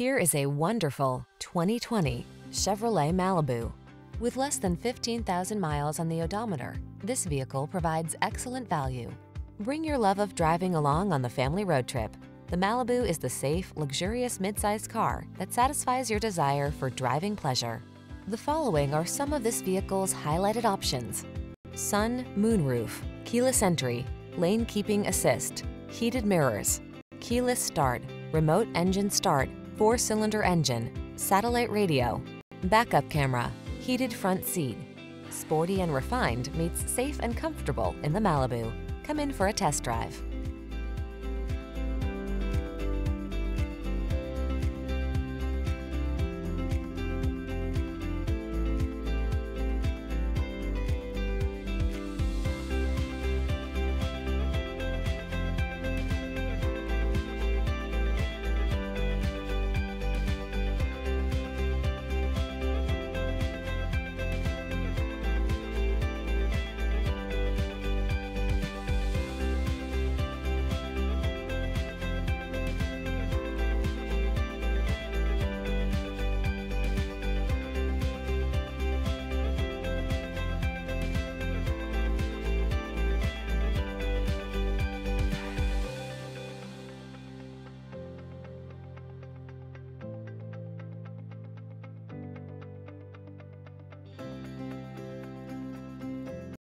Here is a wonderful 2020 Chevrolet Malibu. With less than 15,000 miles on the odometer, this vehicle provides excellent value. Bring your love of driving along on the family road trip. The Malibu is the safe, luxurious midsize car that satisfies your desire for driving pleasure. The following are some of this vehicle's highlighted options. Sun moonroof, keyless entry, lane keeping assist, heated mirrors, keyless start, remote engine start, four-cylinder engine, satellite radio, backup camera, heated front seat. Sporty and refined meets safe and comfortable in the Malibu. Come in for a test drive.